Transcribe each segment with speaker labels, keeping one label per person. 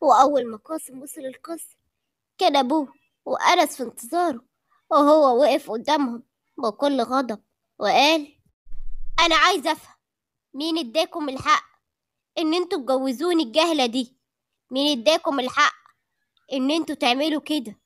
Speaker 1: وأول ما قاسم وصل القصر كان أبوه وأنس في انتظاره وهو وقف قدامهم بكل غضب وقال أنا عايز أفهم مين اداكم الحق إن أنتوا تجوزوني الجهلة دي؟ مين اداكم الحق إن أنتوا تعملوا كده؟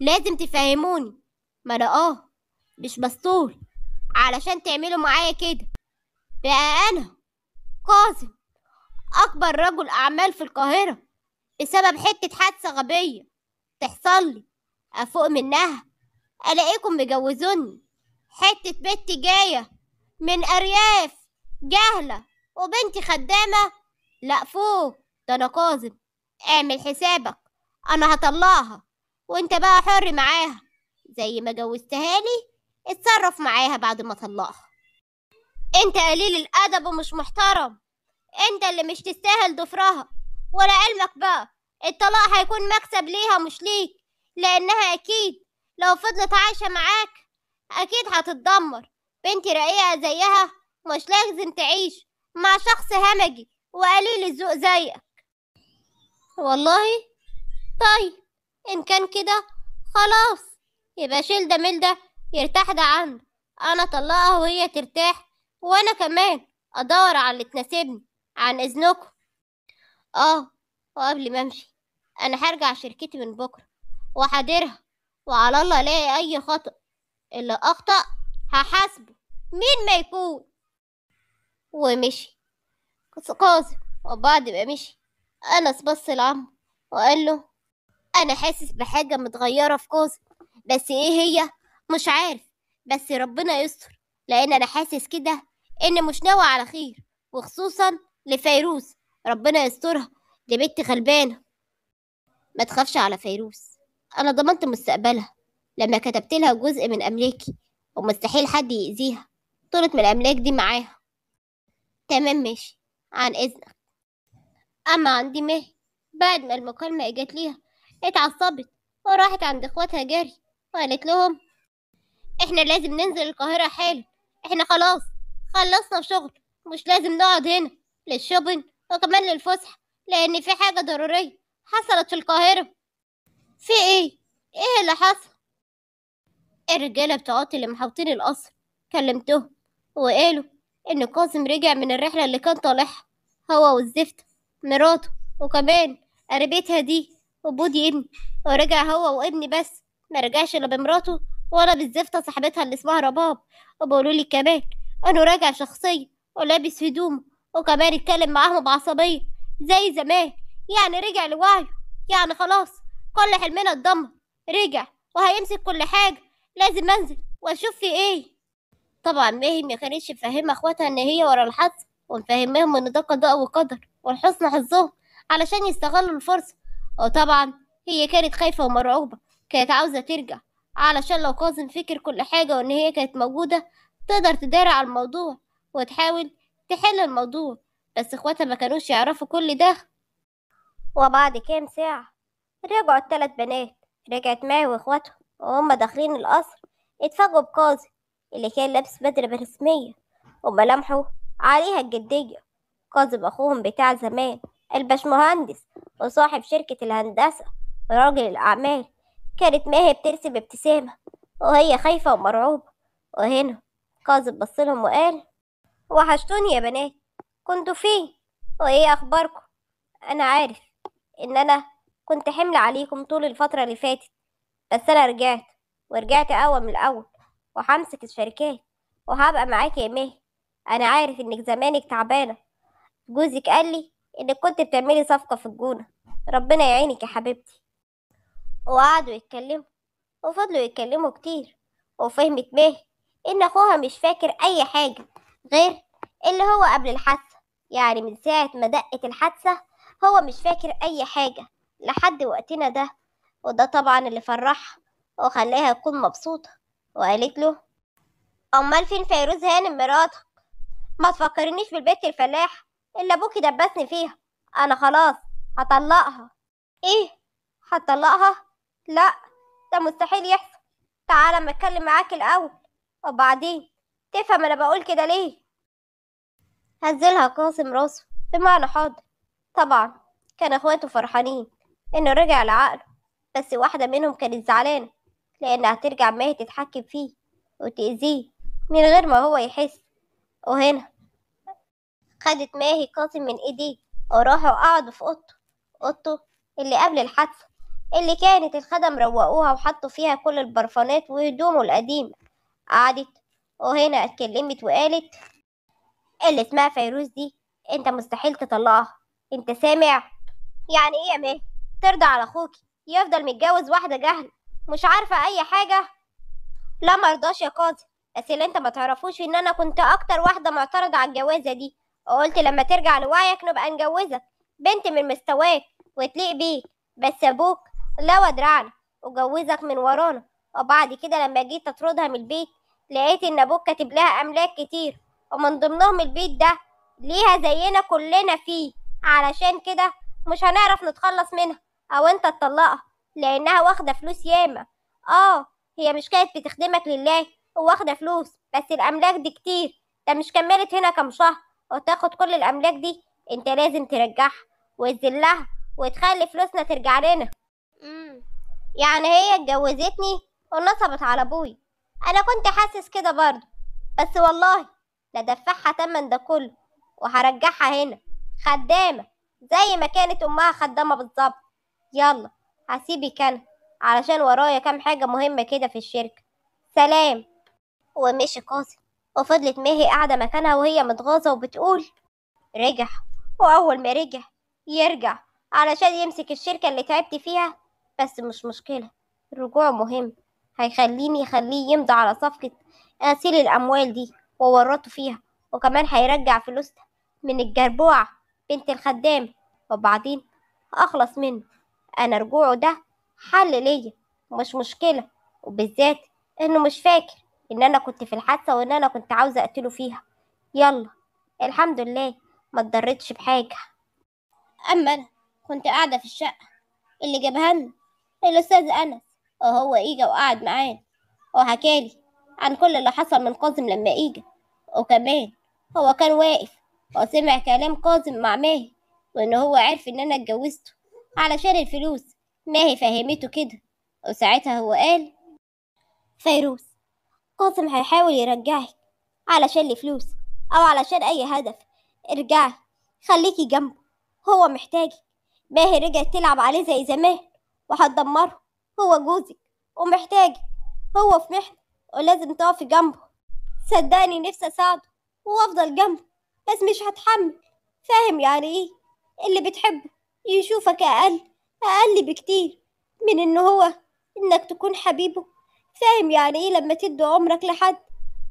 Speaker 1: لازم تفهموني. ما أنا آه مش مسطول علشان تعملوا معايا كده. بقى أنا قاسم أكبر رجل أعمال في القاهرة. بسبب حتة حادثة غبية تحصل لي أفوق منها. ألاقيكم مجوزوني. حتة بنت جاية من أرياف جهلة وبنتي خدامة. لأ فوق ده أنا كاظم. اعمل حسابك أنا هطلعها وأنت بقى حر معاها. زي ما جوزتها لي اتصرف معاها بعد ما أطلقها. أنت قليل الأدب ومش محترم. أنت اللي مش تستاهل ضفرها ولا علمك بقى. الطلاق هيكون مكسب ليها مش ليك لأنها أكيد لو فضلت عايشة معاك أكيد هتتدمر. بنتي رقيقة زيها مش لازم تعيش مع شخص همجي وقليل الذوق زيك. والله؟ طيب إن كان كده خلاص يبقى شيل ده ميل ده يرتاح ده عنده أنا طلقها وهي ترتاح وأنا كمان أدور على اللي تناسبني عن إذنكم. آه وقبل ما امشي أنا هرجع شركتي من بكرة وحاضرها وعلى الله ألاقي أي خطأ اللي أخطأ هحاسبه مين ما يكون؟ ومشي. قاسم وبعد ما مشي انس بص لعمه وقال له أنا حاسس بحاجة متغيرة في قاسم بس إيه هي؟ مش عارف. بس ربنا يستر لأن أنا حاسس كده إن مش ناوي على خير وخصوصا لفيروز. ربنا يسترها. دي بنت غلبانة. ما تخافش على فيروز أنا ضمنت مستقبلها. لما كتبت لها جزء من أملاكي ومستحيل حد يأذيها. طلت من الأملاك دي معاها. تمام ماشي. عن إذنك. أما عندي ماهي بعد ما المكالمة إجت ليها اتعصبت وراحت عند إخواتها جري وقالت لهم إحنا لازم ننزل القاهرة حالا. إحنا خلاص خلصنا شغل. مش لازم نقعد هنا. للشوبينج وكمان للفسحة. لأن في حاجة ضرورية حصلت في القاهرة. في إيه؟ إيه اللي حصل؟ الرجالة بتوعات اللي محوطين القصر كلمتهم وقالوا إن قاسم رجع من الرحلة اللي كان طالعها هو والزفت مراته وكمان قريبتها دي وبودي ابني. ورجع هو وابني بس ما رجعش لا بمراته ولا بالزفتة صاحبتها اللي اسمها رباب. وبقولوا لي كمان إنه راجع شخصيا ولابس هدومه وكمان اتكلم معاهم بعصبية. زي زمان. يعني رجع لوعيه. يعني خلاص كل حلمنا اتدمر. رجع وهيمسك كل حاجة. لازم انزل واشوف في إيه. طبعا ماهي ما كانتش مفهمة اخواتها ان هي ورا الحادثة ومفهماهم إن ده قضاء وقدر والحسن حظهم علشان يستغلوا الفرصة. وطبعا هي كانت خايفة ومرعوبة كانت عاوزة ترجع. علشان لو كاظم فكر كل حاجة وإن هي كانت موجودة تقدر تداري على الموضوع وتحاول تحل الموضوع. بس اخواتها ما كانوش يعرفوا كل ده. وبعد كام ساعة رجعوا التلات بنات رجعت ماهي وإخواتهم وهم داخلين القصر اتفاجئوا بكاظم اللي كان لابس بدلة رسمية وملامحه عليها الجدية. كاظم أخوهم بتاع زمان الباشمهندس وصاحب شركة الهندسة وراجل الأعمال كانت ماهي بترسم ابتسامة وهي خايفة ومرعوبة. وهنا كاظم بصلهم وقال وحشتوني يا بنات كنتوا فين وايه أخباركم؟ أنا عارف إن أنا كنت حمل عليكم طول الفترة اللي فاتت بس أنا رجعت ورجعت أول من الأول وهمسك الشركات وهبقى معاكي يا ماهي أنا عارف إنك زمانك تعبانة. جوزك قال لي إنك كنت بتعملي صفقة في الجونة. ربنا يعينك يا حبيبتي. وقعدوا يتكلموا وفضلوا يتكلموا كتير. وفهمت ماهي إن أخوها مش فاكر أي حاجة غير اللي هو قبل الحادثة. يعني من ساعة ما دقت الحادثة هو مش فاكر أي حاجة لحد وقتنا ده وده طبعا اللي فرحها وخلاها تكون مبسوطة وقالت له أمال فين فيروز هانم مراتك؟ ما تفكرنيش بالبيت الفلاح اللي ابوكي دبسني فيها أنا خلاص هطلقها. إيه؟ هتطلقها؟ لا ده مستحيل يحصل تعال أما أتكلم معاك الأول وبعدين؟ تفهم أنا بقول كده ليه؟ هزلها قاسم راسه. بمعنى حاضر. طبعا كان اخواته فرحانين إنه رجع لعقله بس واحدة منهم كانت زعلانة لأنها ترجع ماهي تتحكم فيه وتأذيه من غير ما هو يحس. وهنا خدت ماهي قاسم من إيديه وراحوا قعدوا في أوضته. أوضته اللي قبل الحادثة اللي كانت الخدم روقوها وحطوا فيها كل البرفانات وهدومه القديمة. قعدت وهنا اتكلمت وقالت اللي اسمها فيروز دي انت مستحيل تطلقها. انت سامع؟ يعني إيه يا ماهي ترضى على أخوك يفضل متجوز واحدة جهل مش عارفة أي حاجة. لا مرضاش يا قاضي. بس اللي انت ما تعرفوش ان أنا كنت أكتر واحدة معترضة على الجوازة دي. وقلت لما ترجع لوعيك نبقى نجوزك. بنت من مستواك وتليق بيك. بس أبوك لوى دراعنا وجوزك من ورانا. وبعد كده لما جيت اطردها من البيت لقيت ان أبوك كاتب لها أملاك كتير. ومن ضمنهم البيت ده ليها زينا كلنا فيه. علشان كده مش هنعرف نتخلص منها أو أنت تطلقها لأنها واخدة فلوس ياما. آه هي مش كانت بتخدمك لله وواخدة فلوس بس الأملاك دي كتير. ده مش كملت هنا كام شهر وتاخد كل الأملاك دي؟ أنت لازم ترجعها وتذلها وتخلي فلوسنا ترجع لنا. امم يعني هي اتجوزتني ونصبت على أبوي. أنا كنت حاسس كده برضه بس والله لا دفعها تمن ده كله وهرجعها هنا. خدامة زي ما كانت أمها خدامة بالظبط. يلا هسيبك أنا علشان ورايا كام حاجة مهمة كده في الشركة. سلام. ومشي قاسم وفضلت ماهي قاعدة مكانها وهي متغاظة وبتقول رجع. وأول ما رجع يرجع علشان يمسك الشركة اللي تعبت فيها. بس مش مشكلة الرجوع مهم. هيخليني يخليه يمضي على صفقة غسيل الأموال دي. وورطه فيها وكمان هيرجع فلوسها من الجربوعة بنت الخدام. وبعدين أخلص منه. أنا رجوعه ده حل ليا. مش مشكلة. وبالذات إنه مش فاكر إن أنا كنت في الحادثة وإن أنا كنت عاوزة أقتله فيها. يلا. الحمد لله. ما اتضرتش بحاجة. أما أنا كنت قاعدة في الشقة. اللي جابها لنا الأستاذ أنس. وهو إجا وقعد معانا. وحكالي عن كل اللي حصل من كاظم لما إجا وكمان هو كان واقف وسمع كلام كاظم مع ماهي وإن هو عرف إن أنا اتجوزته علشان الفلوس. ماهي فهمته كده وساعتها هو قال فيروز قاسم هيحاول يرجعك علشان الفلوس أو علشان أي هدف. ارجعي خليكي جنبه هو محتاجك. ماهي رجعت تلعب عليه زي زمان وهتدمره هو جوزك ومحتاجك هو في محنة. ولازم تقفي جنبه. صدقني نفسي أساعده وأفضل جنبه بس مش هتحمل. فاهم يعني إيه؟ اللي بتحبه يشوفك أقل أقل بكتير من إن هو إنك تكون حبيبه. فاهم يعني إيه لما تدي عمرك لحد؟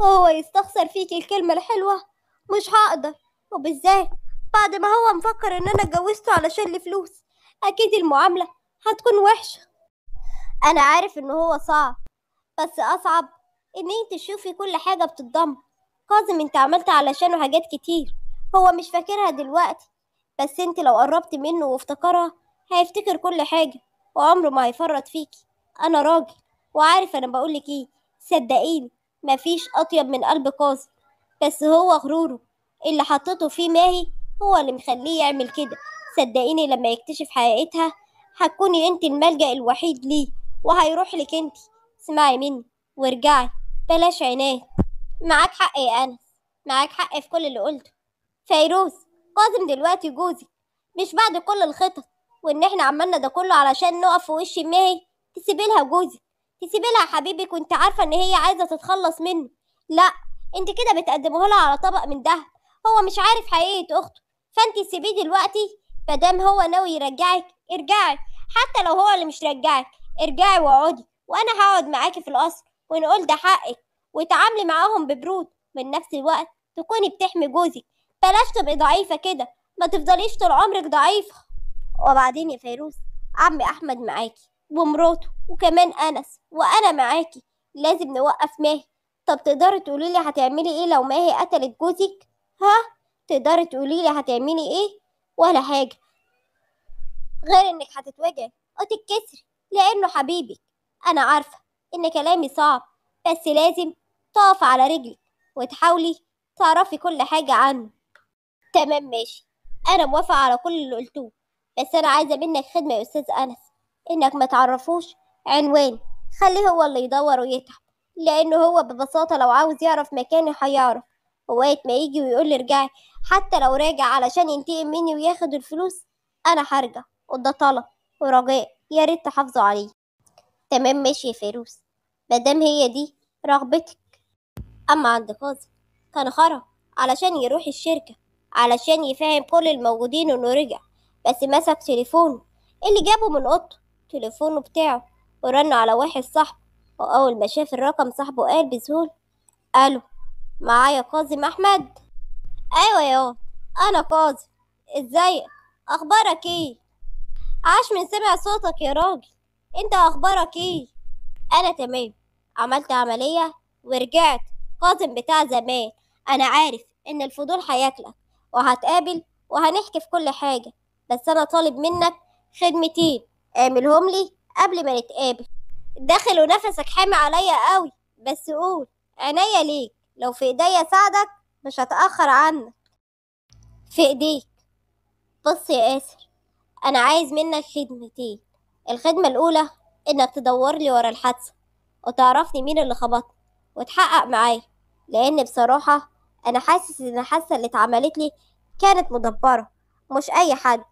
Speaker 1: وهو يستخسر فيك الكلمة الحلوة؟ مش هقدر. وبالذات بعد ما هو مفكر إن أنا اتجوزته علشان الفلوس أكيد المعاملة هتكون وحشة. أنا عارف إن هو صعب بس أصعب إن أنت تشوفي كل حاجة بتتدمر. كاظم أنت عملت علشانه حاجات كتير. هو مش فاكرها دلوقتي بس أنت لو قربت منه وافتكرها هيفتكر كل حاجة وعمره ما هيفرط فيكي. أنا راجل وعارف أنا بقولك إيه. صدقيني مفيش أطيب من قلب كاظم. بس هو غروره اللي حطته فيه ماهي هو اللي مخليه يعمل كده. صدقيني لما يكتشف حقيقتها هتكوني أنت الملجأ الوحيد ليه وهيروح لك أنت. اسمعي مني وارجعي. بلاش عناد معاك حق يا أنس معاك حق في كل اللي قلته. فيروز كاظم دلوقتي جوزي. مش بعد كل الخطط وإن إحنا عملنا ده كله علشان نقف في وش ماهي تسيبي لها جوزي. تسيبي لها حبيبك وانت عارفة إن هي عايزة تتخلص منه. لأ أنت كده بتقدمه لها على طبق من دهب. هو مش عارف حقيقة أخته. فأنت سيبيه دلوقتي مادام هو ناوي يرجعك ارجعي. حتى لو هو اللي مش رجعك ارجعي واقعدي. وأنا هقعد معاكي في القصر. ونقول ده حقك وتعاملي معاهم ببرود. من نفس الوقت تكوني بتحمي جوزك. بلاش تبقي ضعيفة كده. ما تفضليش طول عمرك ضعيفة. وبعدين يا فيروز عمي أحمد معاكي ومراته وكمان أنس وأنا معاكي. لازم نوقف ماهي. طب تقدري تقولي لي هتعملي إيه لو ماهي قتلت جوزك؟ ها؟ تقدري تقولي لي هتعملي إيه؟ ولا حاجة. غير إنك هتتوجعي وتتكسري لأنه حبيبك. أنا عارفة إن كلامي صعب بس لازم تقف على رجلك وتحاولي تعرفي كل حاجة عنه. تمام ماشي. أنا موافقة على كل اللي قلتوه بس أنا عايزة منك خدمة يا أستاذ أنس. إنك ما تعرفوش عنوان. خليه هو اللي يدور ويتعب لأنه هو ببساطة لو عاوز يعرف مكاني هيعرف. وقت ما يجي ويقول لي ارجعي حتى لو راجع علشان ينتقم مني وياخد الفلوس أنا هرجع. وده طلب ورجاء. يا ريت تحافظوا عليه. تمام ماشي يا فيروز. مادام هي دي رغبتك. أما عند كاظم كان خرج علشان يروح الشركة علشان يفهم كل الموجودين إنه رجع بس مسك تليفونه. اللي جابه من أوضته؟ تليفونه بتاعه. ورن على واحد صاحبه وأول ما شاف الرقم صاحبه قال بسهولة ألو معايا كاظم أحمد. أيوة يا أنا كاظم. إزيك؟ أخبارك إيه؟ عاش من سمع صوتك يا راجل. أنت أخبارك إيه؟ أنا تمام. عملت عملية ورجعت كاظم بتاع زمان. أنا عارف إن الفضول هياكلك وهتقابل وهنحكي في كل حاجة بس أنا طالب منك خدمتين اعملهم لي قبل ما نتقابل. داخل ونفسك حامي عليا قوي بس قول عينيا ليك. لو في إيديا اساعدك مش هتأخر عنك. في إيديك. بص يا آسر أنا عايز منك خدمتين. الخدمة الأولى إنك تدور لي ورا الحادثة. وتعرفني مين اللي خبطني. وتحقق معايا لأن بصراحة أنا حاسس إن الحادثة اللي اتعملت لي كانت مدبرة مش أي حد.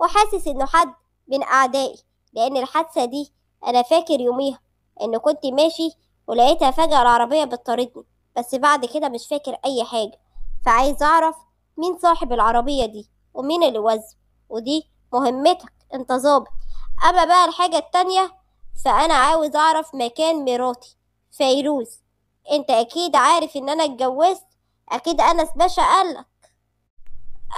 Speaker 1: وحاسس إنه حد من أعدائي لأن الحادثة دي أنا فاكر يوميها إن كنت ماشي ولقيتها فجأة العربية بتطاردني بس بعد كده مش فاكر أي حاجة. فعايز أعرف مين صاحب العربية دي ومين اللي وزه ودي مهمتك انت ظابط. أما بقى الحاجة التانية فأنا عاوز أعرف مكان مراتي. فيروز أنت أكيد عارف إن أنا اتجوزت. أكيد أنس باشا قالك.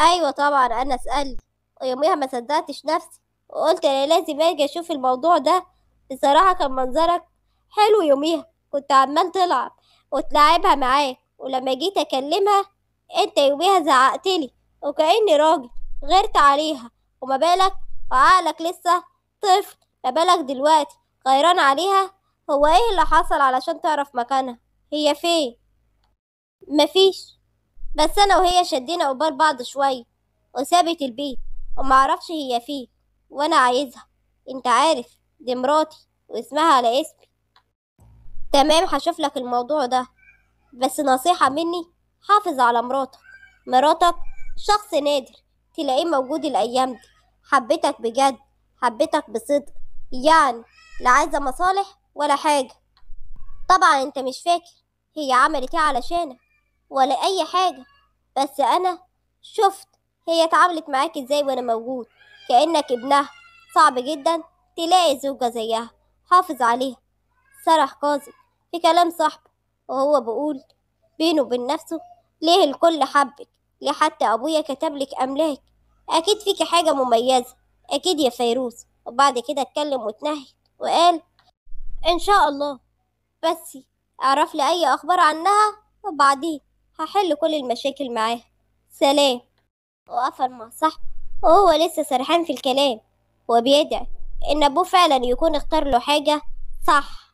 Speaker 1: أيوة طبعا أنس قالي ويوميها ما صدقتش نفسي. وقلت أنا لازم أجي أشوف الموضوع ده. بصراحة كان منظرك حلو يوميها. كنت عمال تلعب وتلعبها معاك. ولما جيت أكلمها أنت يوميها زعقتلي. وكأني راجل غيرت عليها. وما بالك؟ وعقلك لسه طفل. ما بالك دلوقتي؟ غيران عليها؟ هو إيه اللي حصل علشان تعرف مكانها؟ هي فين؟ مفيش. بس أنا وهي شدينا قبال بعض شوية وسابت البيت ومعرفش هي فين وأنا عايزها. أنت عارف دي مراتي واسمها على اسمي. تمام هشوف لك الموضوع ده. بس نصيحة مني حافظ على مراتك. مراتك شخص نادر تلاقيه موجود الأيام دي. حبيتك بجد حبيتك بصدق. يعني لا عايزة مصالح ولا حاجة. طبعا أنت مش فاكر هي عملت إيه علشانك ولا أي حاجة بس أنا شفت هي اتعاملت معاك إزاي وأنا موجود. كأنك ابنها. صعب جدا تلاقي زوجة زيها. حافظ عليها. سرح كاظم في كلام صاحبه وهو بيقول بينه وبين نفسه ليه الكل حبك؟ ليه حتى أبويا كتبلك أملاك؟ أكيد فيكي حاجة مميزة. أكيد يا فيروز. وبعد كده اتكلم واتنهد وقال إن شاء الله. بس أعرف لي أي أخبار عنها وبعدين هحل كل المشاكل معاها. سلام. وقفل مع صاحبه وهو لسه سرحان في الكلام وبيدعي إن أبوه فعلا يكون اختار له حاجة صح.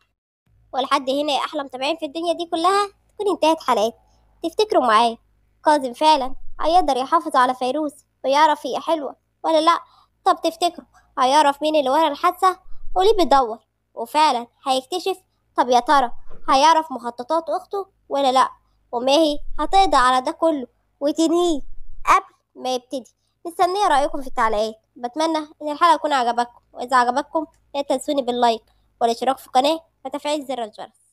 Speaker 1: ولحد هنا يا أحلى متابعين في الدنيا دي كلها تكون انتهت حلقات. تفتكروا معايا؟ كاظم فعلا هيقدر يحافظ على فيروز ويعرف هي حلوة ولا لأ؟ طب تفتكروا هيعرف مين اللي ورا الحادثة وليه بيدور. وفعلا هيكتشف طب يا ترى هيعرف مخططات أخته ولا لأ؟ وماهي هتقضي على ده كله وتنهيه قبل ما يبتدي. مستنية رأيكم في التعليقات. بتمنى إن الحلقة تكون عجبتكم وإذا عجبتكم لا تنسوني باللايك والاشتراك في القناة. وتفعيل زر الجرس.